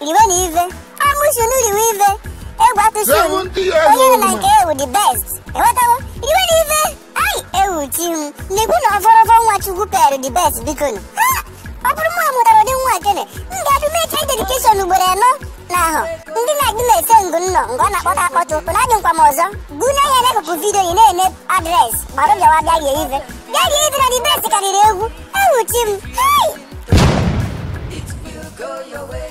riwe na ive amụsunu ah, riwe ive egwu atụsunu onye na nke ewu the best enwetawo riwe e na ive ai ewu ti m na-ekwu na ọvọrọvọ nwa chukwu pere the best biko ọ bụrụ mụ amụtara ụdị nwa kene m ga-adụ mecha dedikeshon ugboro anọ na ahụ ndị na-adị na-ese ngụ nnọ nke ọ na-akpọta akpọtụ ụna adị nkwa m ọzọ bunye ya na-ekụkụ vidiyo ị na-eme adreesị gbara bịawa bịa rie ive bịa rie ive na the best karịrị egwu ewuchi m hei